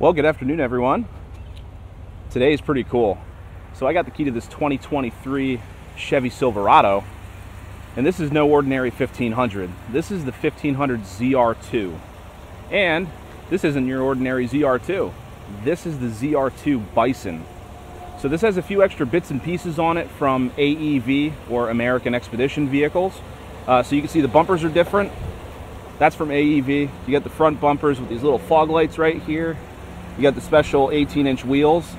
Well, good afternoon, everyone. Today is pretty cool. So I got the key to this 2023 Chevy Silverado, and this is no ordinary 1500. This is the 1500 ZR2. And this isn't your ordinary ZR2. This is the ZR2 Bison. So this has a few extra bits and pieces on it from AEV or American Expedition vehicles. Uh, so you can see the bumpers are different. That's from AEV. You got the front bumpers with these little fog lights right here. You got the special 18 inch wheels.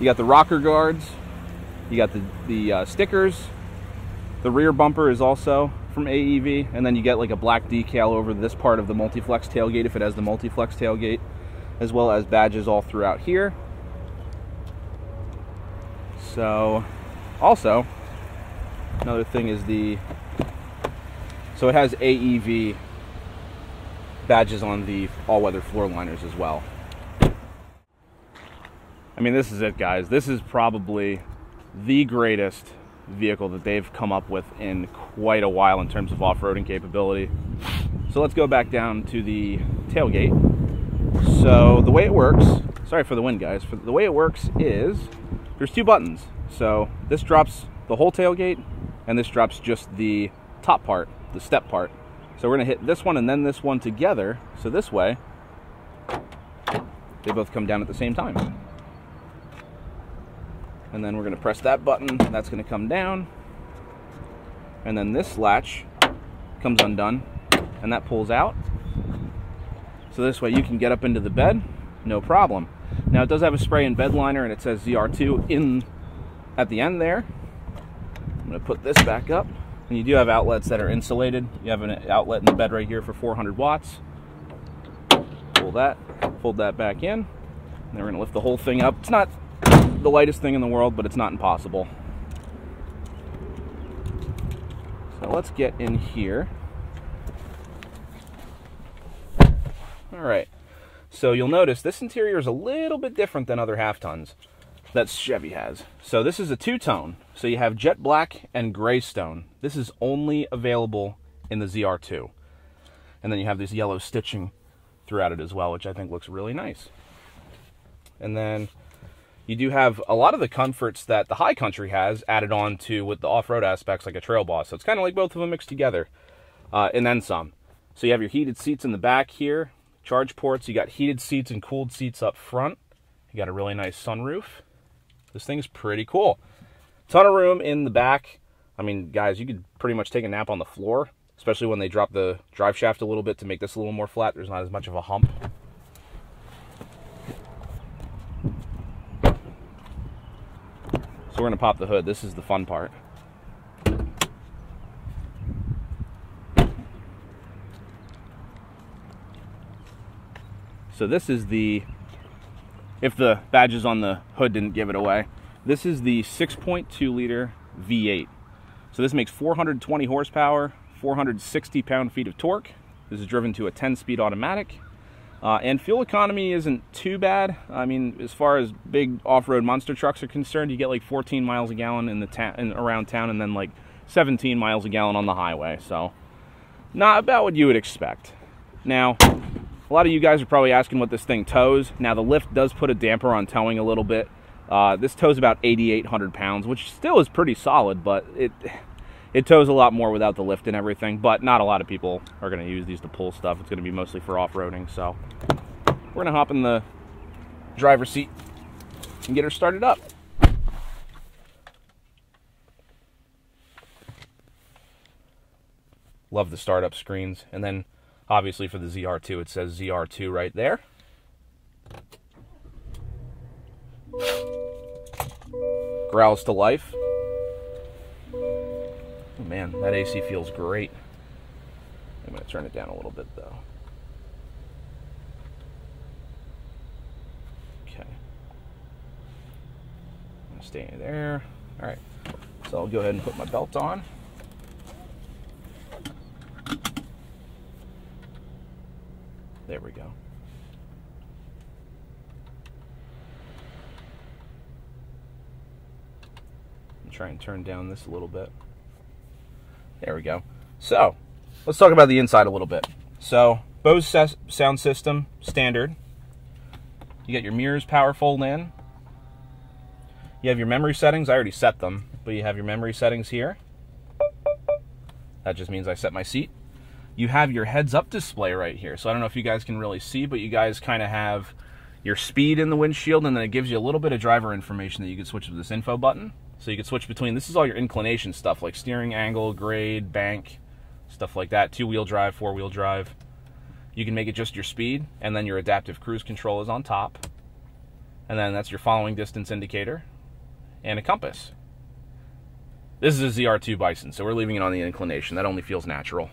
You got the rocker guards. You got the, the uh, stickers. The rear bumper is also from AEV. And then you get like a black decal over this part of the multi-flex tailgate if it has the multi-flex tailgate, as well as badges all throughout here. So, also, another thing is the, so it has AEV badges on the all-weather floor liners as well. I mean, this is it, guys. This is probably the greatest vehicle that they've come up with in quite a while in terms of off-roading capability. So let's go back down to the tailgate. So the way it works, sorry for the wind, guys. The way it works is there's two buttons. So this drops the whole tailgate, and this drops just the top part, the step part. So we're gonna hit this one and then this one together. So this way, they both come down at the same time and then we're going to press that button that's going to come down. And then this latch comes undone and that pulls out. So this way you can get up into the bed no problem. Now it does have a spray and bed liner and it says ZR2 in at the end there. I'm going to put this back up. And you do have outlets that are insulated. You have an outlet in the bed right here for 400 watts. Pull that fold that back in. And then we're going to lift the whole thing up. It's not the lightest thing in the world, but it's not impossible. So let's get in here. All right. So you'll notice this interior is a little bit different than other half tons that Chevy has. So this is a two-tone. So you have jet black and Graystone. This is only available in the ZR2. And then you have this yellow stitching throughout it as well, which I think looks really nice. And then you do have a lot of the comforts that the high country has added on to with the off-road aspects like a trail boss. So it's kind of like both of them mixed together uh, and then some. So you have your heated seats in the back here charge ports. You got heated seats and cooled seats up front. You got a really nice sunroof. This thing's pretty cool. Ton of room in the back. I mean guys you could pretty much take a nap on the floor especially when they drop the drive shaft a little bit to make this a little more flat. There's not as much of a hump we're to pop the hood. This is the fun part. So this is the, if the badges on the hood didn't give it away, this is the 6.2 liter V8. So this makes 420 horsepower, 460 pound-feet of torque. This is driven to a 10-speed automatic. Uh, and fuel economy isn't too bad. I mean, as far as big off-road monster trucks are concerned, you get like 14 miles a gallon in the town, around town, and then like 17 miles a gallon on the highway. So, not about what you would expect. Now, a lot of you guys are probably asking what this thing tows. Now, the lift does put a damper on towing a little bit. Uh, this tows about 8,800 pounds, which still is pretty solid, but it it tows a lot more without the lift and everything, but not a lot of people are going to use these to pull stuff. It's going to be mostly for off-roading, so we're going to hop in the driver's seat and get her started up. Love the startup screens. And then, obviously, for the ZR2, it says ZR2 right there. Growls to life. Man, that AC feels great. I'm going to turn it down a little bit though. Okay. Stay there. All right. So I'll go ahead and put my belt on. There we go. I'll try and turn down this a little bit. There we go. So, let's talk about the inside a little bit. So, Bose sound system, standard. You got your mirrors power fold in. You have your memory settings. I already set them, but you have your memory settings here. That just means I set my seat. You have your heads up display right here. So I don't know if you guys can really see, but you guys kind of have your speed in the windshield, and then it gives you a little bit of driver information that you can switch with this info button. So you can switch between, this is all your inclination stuff, like steering angle, grade, bank, stuff like that. Two wheel drive, four wheel drive. You can make it just your speed, and then your adaptive cruise control is on top. And then that's your following distance indicator and a compass. This is a ZR2 Bison, so we're leaving it on the inclination. That only feels natural.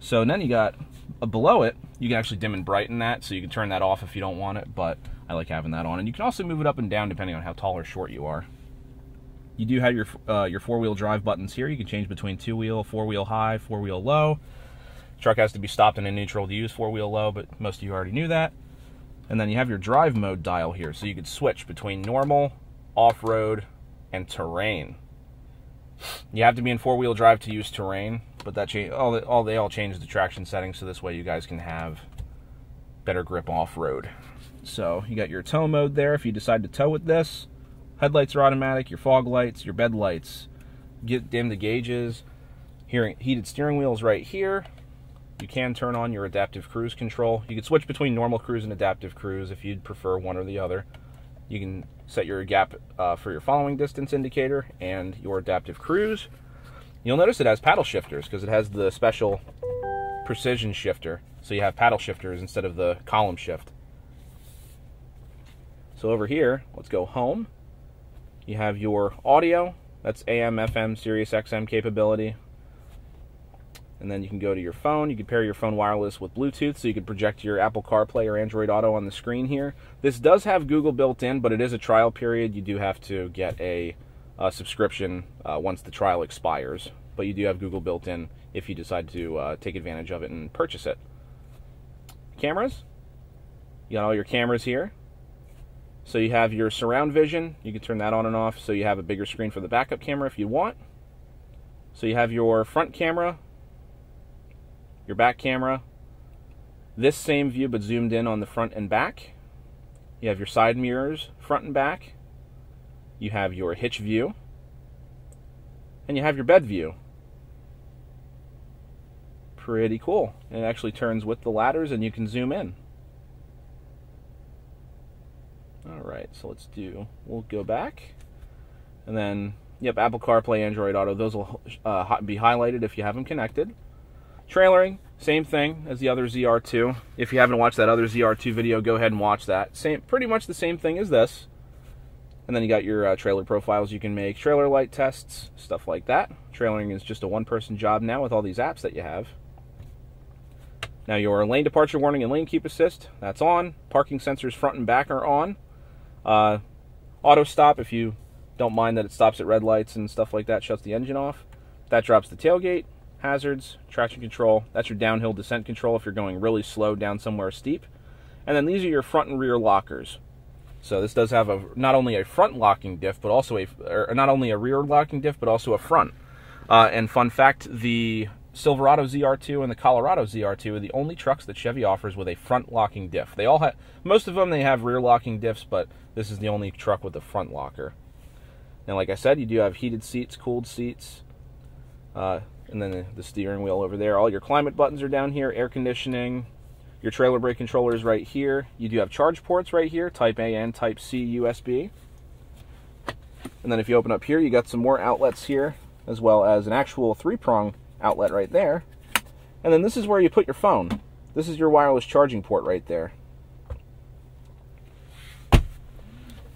So then you got uh, below it, you can actually dim and brighten that, so you can turn that off if you don't want it, but I like having that on. And you can also move it up and down depending on how tall or short you are. You do have your uh, your four-wheel drive buttons here. You can change between two-wheel, four-wheel high, four-wheel low. Truck has to be stopped and in neutral to use four-wheel low, but most of you already knew that. And then you have your drive mode dial here, so you could switch between normal, off-road, and terrain. You have to be in four-wheel drive to use terrain, but that change all, all they all change the traction settings, so this way you guys can have better grip off-road. So you got your tow mode there if you decide to tow with this. Headlights are automatic, your fog lights, your bed lights. Get dim the gauges. Here, heated steering wheels right here. You can turn on your adaptive cruise control. You can switch between normal cruise and adaptive cruise if you'd prefer one or the other. You can set your gap uh, for your following distance indicator and your adaptive cruise. You'll notice it has paddle shifters because it has the special precision shifter. So you have paddle shifters instead of the column shift. So over here, let's go home. You have your audio, that's AM, FM, Sirius XM capability. And then you can go to your phone. You can pair your phone wireless with Bluetooth so you can project your Apple CarPlay or Android Auto on the screen here. This does have Google built in, but it is a trial period. You do have to get a, a subscription uh, once the trial expires. But you do have Google built in if you decide to uh, take advantage of it and purchase it. Cameras. You got all your cameras here. So you have your surround vision. You can turn that on and off so you have a bigger screen for the backup camera if you want. So you have your front camera, your back camera, this same view but zoomed in on the front and back. You have your side mirrors, front and back. You have your hitch view. And you have your bed view. Pretty cool. It actually turns with the ladders and you can zoom in. All right, so let's do, we'll go back. And then, yep, Apple CarPlay, Android Auto, those will uh, be highlighted if you have them connected. Trailering, same thing as the other ZR2. If you haven't watched that other ZR2 video, go ahead and watch that. Same, pretty much the same thing as this. And then you got your uh, trailer profiles you can make, trailer light tests, stuff like that. Trailering is just a one-person job now with all these apps that you have. Now your lane departure warning and lane keep assist, that's on. Parking sensors front and back are on. Uh, auto stop, if you don't mind that it stops at red lights and stuff like that, shuts the engine off. That drops the tailgate, hazards, traction control. That's your downhill descent control if you're going really slow down somewhere steep. And then these are your front and rear lockers. So this does have a not only a front locking diff, but also a or not only a rear locking diff, but also a front. Uh, and fun fact: the Silverado ZR2 and the Colorado ZR2 are the only trucks that Chevy offers with a front locking diff. They all have most of them they have rear locking diffs, but this is the only truck with a front locker. And like I said, you do have heated seats, cooled seats, uh, and then the steering wheel over there. All your climate buttons are down here, air conditioning. Your trailer brake controller is right here. You do have charge ports right here, Type A and Type C USB. And then if you open up here, you got some more outlets here, as well as an actual three-prong outlet right there. And then this is where you put your phone. This is your wireless charging port right there.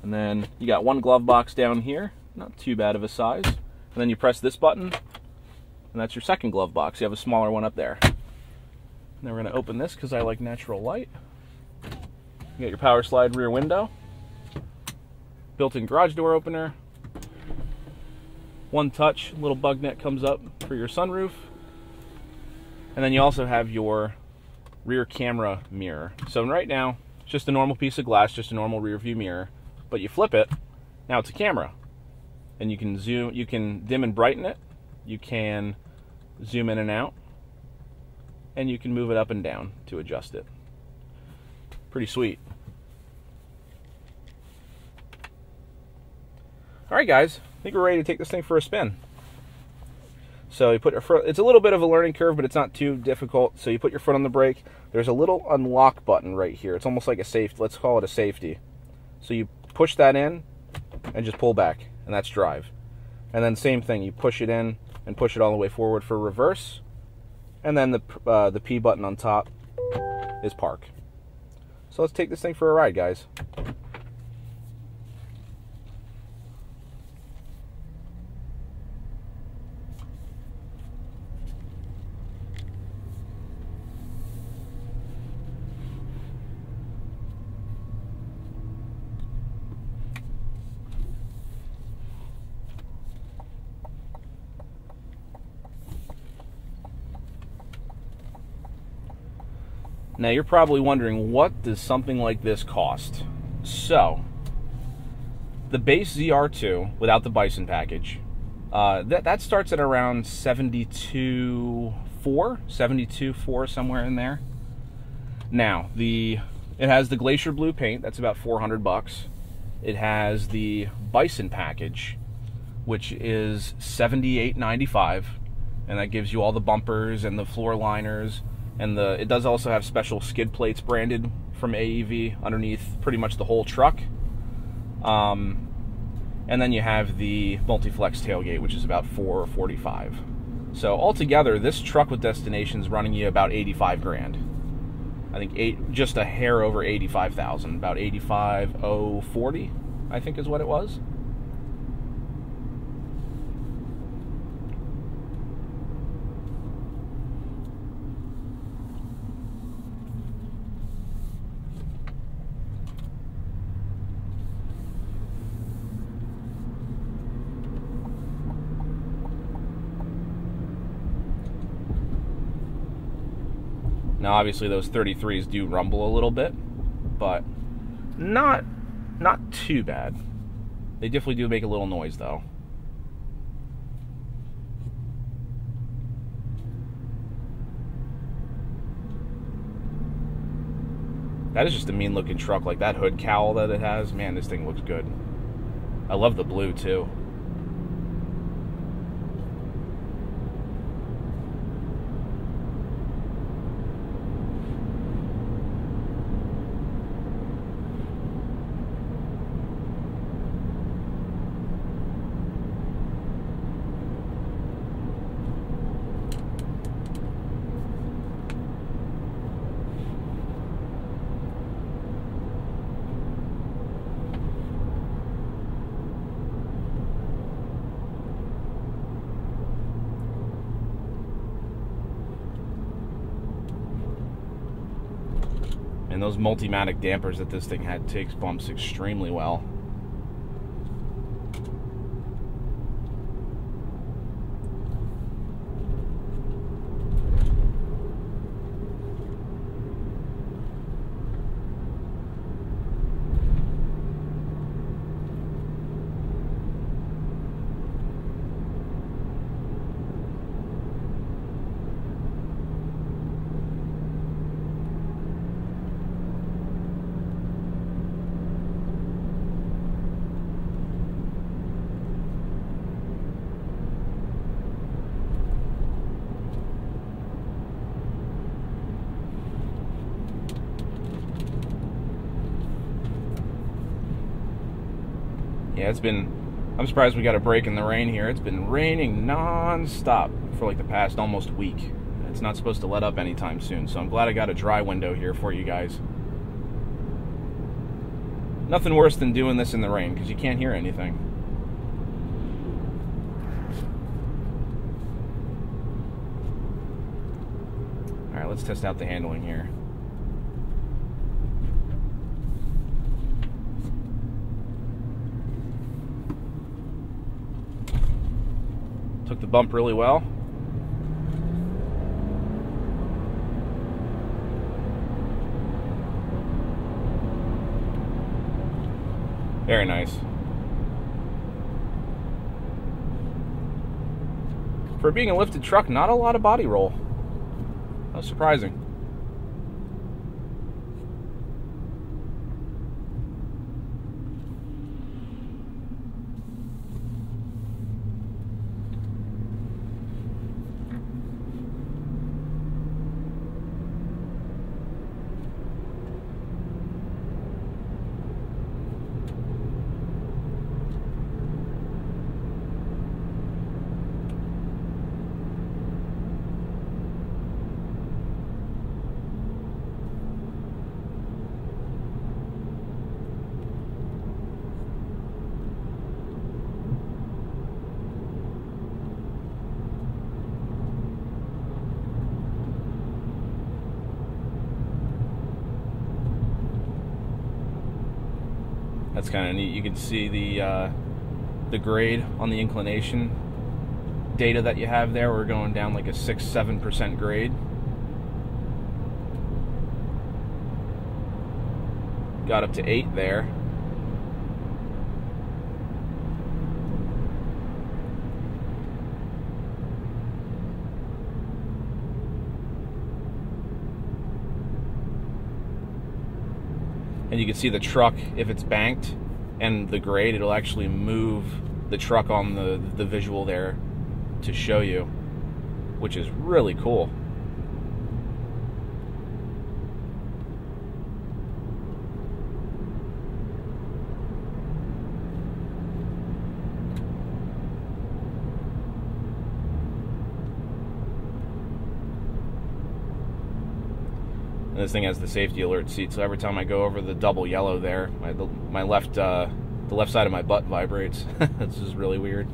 And then you got one glove box down here, not too bad of a size. And then you press this button, and that's your second glove box. You have a smaller one up there. Now we're going to open this because I like natural light. You got your power slide rear window, built-in garage door opener, one touch, little bug net comes up for your sunroof. And then you also have your rear camera mirror. So right now, it's just a normal piece of glass, just a normal rear view mirror, but you flip it, now it's a camera. And you can zoom, you can dim and brighten it, you can zoom in and out, and you can move it up and down to adjust it. Pretty sweet. All right, guys, think we're ready to take this thing for a spin. So you put your foot, it's a little bit of a learning curve, but it's not too difficult. So you put your foot on the brake. There's a little unlock button right here. It's almost like a safety, let's call it a safety. So you push that in and just pull back, and that's drive. And then same thing, you push it in and push it all the way forward for reverse. And then the, uh, the P button on top is park. So let's take this thing for a ride, guys. Now you're probably wondering what does something like this cost? So, the base ZR2 without the Bison package, uh, that that starts at around 72 4, 72 4 somewhere in there. Now, the it has the glacier blue paint, that's about 400 bucks. It has the Bison package, which is 78.95, and that gives you all the bumpers and the floor liners and the it does also have special skid plates branded from AEV underneath pretty much the whole truck. Um, and then you have the multi-flex tailgate, which is about 445. So altogether, this truck with destinations running you about 85 grand. I think eight, just a hair over 85,000, about 85,040, I think is what it was. Now, obviously, those 33s do rumble a little bit, but not not too bad. They definitely do make a little noise, though. That is just a mean looking truck. Like that hood cowl that it has. Man, this thing looks good. I love the blue too. And those Multimatic dampers that this thing had takes bumps extremely well. Yeah, it's been. I'm surprised we got a break in the rain here. It's been raining non-stop for like the past almost week. It's not supposed to let up anytime soon, so I'm glad I got a dry window here for you guys. Nothing worse than doing this in the rain because you can't hear anything. All right, let's test out the handling here. Took the bump really well. Very nice. For being a lifted truck, not a lot of body roll. That was surprising. That's kind of neat. You can see the uh, the grade on the inclination data that you have there. We're going down like a six, seven percent grade. Got up to eight there. and you can see the truck if it's banked and the grade it'll actually move the truck on the the visual there to show you which is really cool And this thing has the safety alert seat, so every time I go over the double yellow there, my my left uh, the left side of my butt vibrates. this is really weird.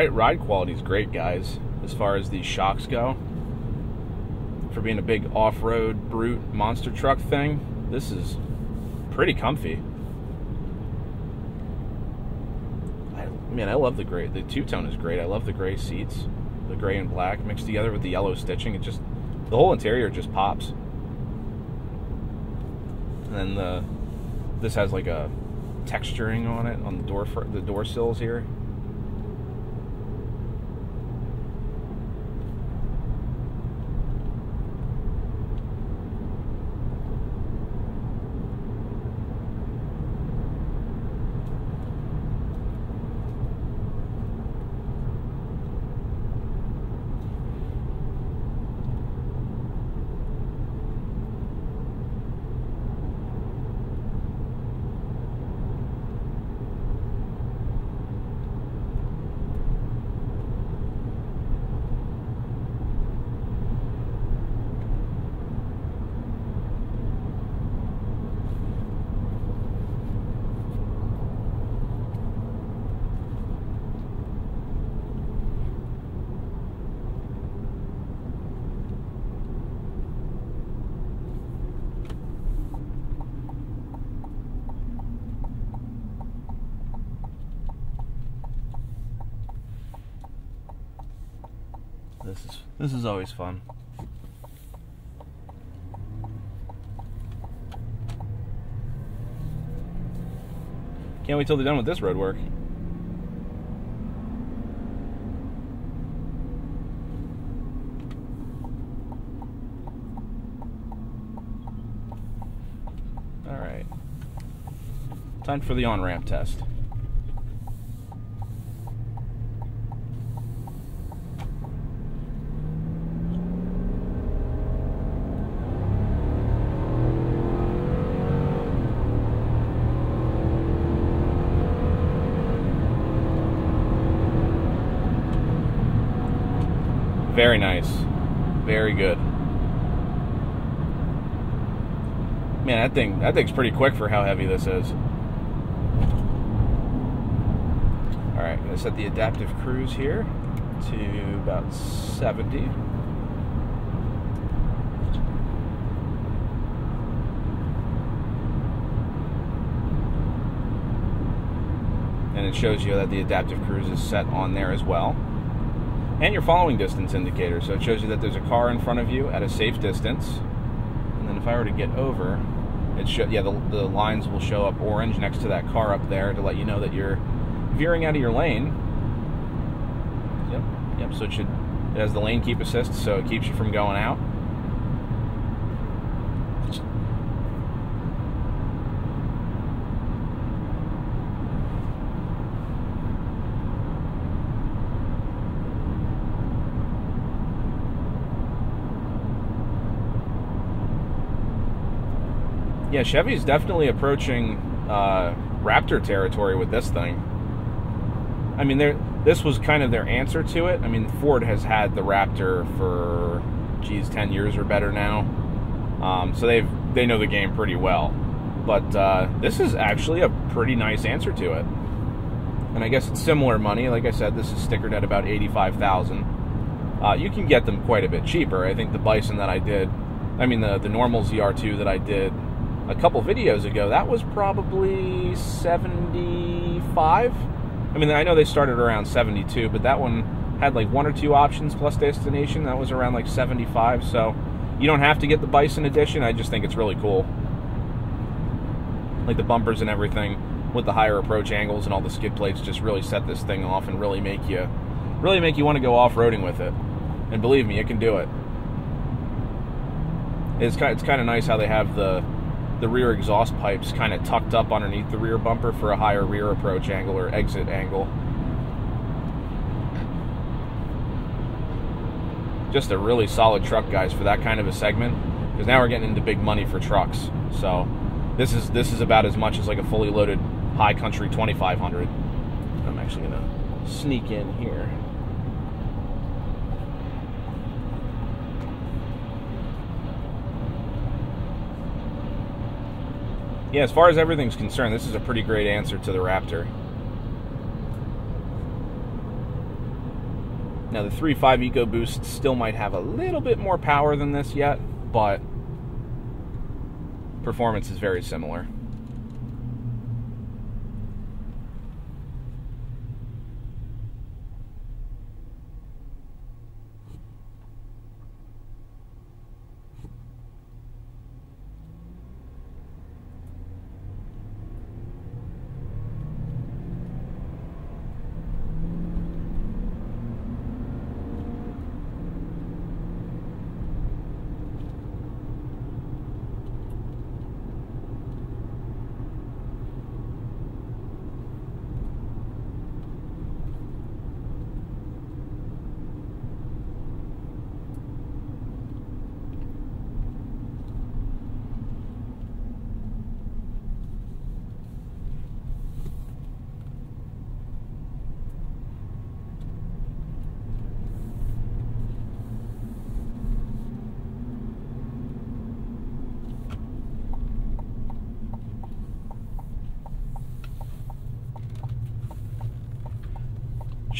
Ride, ride quality is great, guys, as far as these shocks go. For being a big off road brute monster truck thing, this is pretty comfy. I man, I love the gray. The two tone is great. I love the gray seats, the gray and black mixed together with the yellow stitching. It just the whole interior just pops. And then the this has like a texturing on it on the door for, the door sills here. This is always fun. Can't wait till they're done with this road work. All right. Time for the on-ramp test. Very nice. Very good. Man, that thing that thing's pretty quick for how heavy this is. Alright, gonna set the adaptive cruise here to about 70. And it shows you that the adaptive cruise is set on there as well and your following distance indicator. So it shows you that there's a car in front of you at a safe distance. And then if I were to get over, it should yeah the, the lines will show up orange next to that car up there to let you know that you're veering out of your lane. Yep, yep. So it should it has the lane keep assist, so it keeps you from going out. Yeah, Chevy's definitely approaching uh, Raptor territory with this thing. I mean, this was kind of their answer to it. I mean, Ford has had the Raptor for, geez, ten years or better now, um, so they've they know the game pretty well. But uh, this is actually a pretty nice answer to it, and I guess it's similar money. Like I said, this is stickered at about eighty-five thousand. Uh, you can get them quite a bit cheaper. I think the Bison that I did, I mean the the normal ZR2 that I did a couple videos ago, that was probably 75. I mean, I know they started around 72, but that one had like one or two options plus destination. That was around like 75. So you don't have to get the Bison edition. I just think it's really cool. Like the bumpers and everything with the higher approach angles and all the skid plates just really set this thing off and really make you really make you want to go off-roading with it. And believe me, it can do it. It's kind, it's kind of nice how they have the the rear exhaust pipes kind of tucked up underneath the rear bumper for a higher rear approach angle or exit angle. Just a really solid truck, guys, for that kind of a segment. Because now we're getting into big money for trucks. So this is this is about as much as like a fully loaded high country 2500. I'm actually gonna sneak in here. Yeah, as far as everything's concerned, this is a pretty great answer to the Raptor. Now, the 3.5 EcoBoost still might have a little bit more power than this yet, but performance is very similar.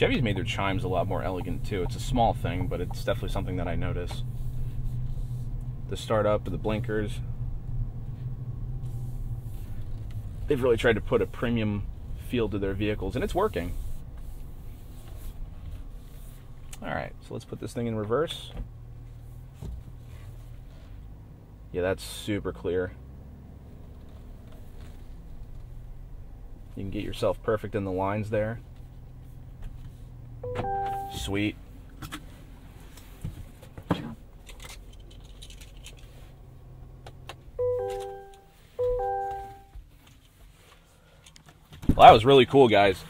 Chevy's made their chimes a lot more elegant too. It's a small thing, but it's definitely something that I notice. The startup, the blinkers. They've really tried to put a premium feel to their vehicles, and it's working. All right, so let's put this thing in reverse. Yeah, that's super clear. You can get yourself perfect in the lines there. Sweet. Well, that was really cool, guys.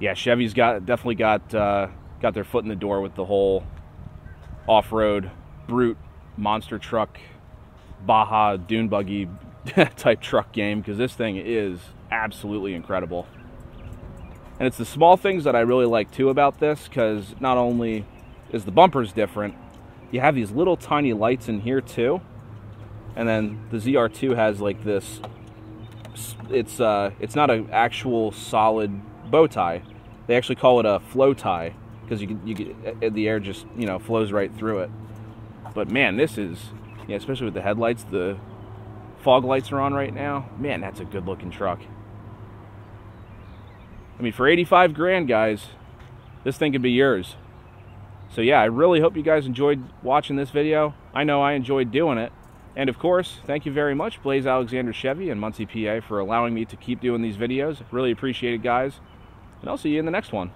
Yeah, Chevy's got definitely got uh, got their foot in the door with the whole off-road brute monster truck Baja dune buggy type truck game because this thing is absolutely incredible. And it's the small things that I really like too about this because not only is the bumpers different, you have these little tiny lights in here too. And then the ZR2 has like this it's uh it's not an actual solid bow tie. They actually call it a flow tie because you you get the air just, you know, flows right through it. But man, this is yeah, especially with the headlights, the fog lights are on right now. Man, that's a good looking truck. I mean, for 85 grand, guys, this thing could be yours. So yeah, I really hope you guys enjoyed watching this video. I know I enjoyed doing it. And of course, thank you very much, Blaise Alexander Chevy and Muncy, PA, for allowing me to keep doing these videos. Really appreciate it, guys. And I'll see you in the next one.